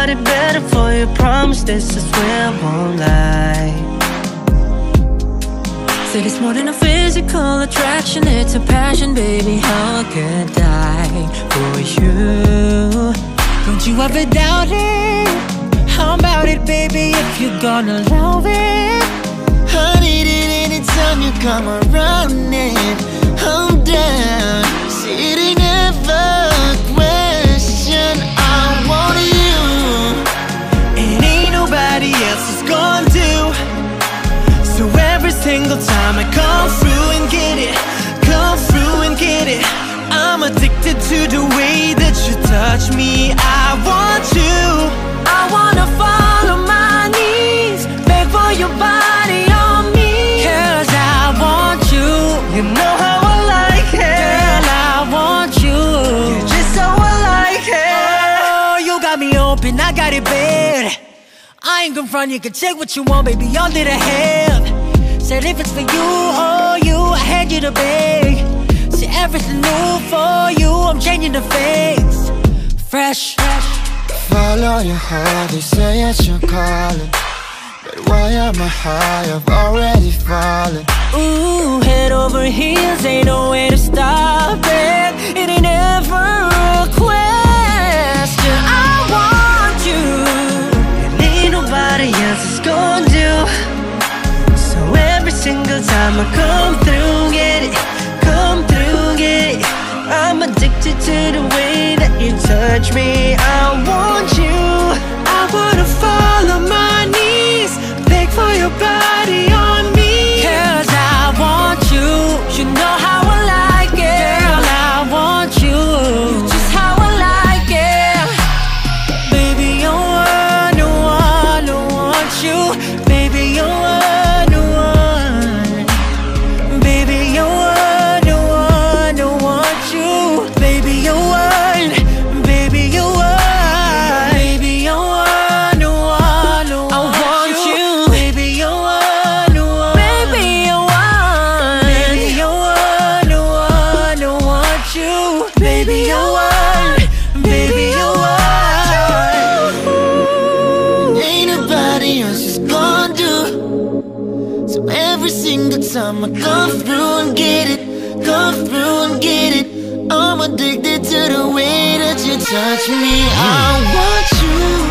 nobody better for you. Promise this, I swear I won't lie. Said it's more than a physical attraction, it's a passion, baby. How I could die for you. Don't you ever doubt it? How about it, baby, if you're gonna love it? I need it anytime you come around single time I come through and get it, come through and get it. I'm addicted to the way that you touch me. I want you. I wanna fall on my knees, beg for your body on me. Cause I want you, You know how I like it. girl, I want you. Just how I like it. Oh, you got me open, I got it bad. I ain't confront, you can take what you want, baby, all that I have. Said if it's for you, oh, you, I hand you the bag. See everything new for you, I'm changing the face. Fresh, follow your heart. They say it's your calling, but why am I high? I've already fallen. ooh, head over heels, ain't no way single time I come through, get it, come through, get it. I'm addicted to the way that you touch me. Single time I come through and get it, come through and get it. I'm addicted to the way that you touch me. I want you.